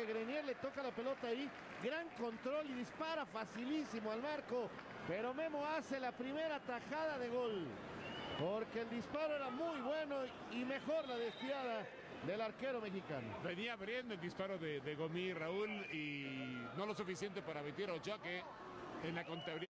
que Grenier le toca la pelota ahí. Gran control y dispara facilísimo al marco. Pero Memo hace la primera tajada de gol. Porque el disparo era muy bueno y mejor la desviada del arquero mexicano. Venía abriendo el disparo de, de Gomí, Raúl, y no lo suficiente para meter a Ochoa, que en la contabilidad.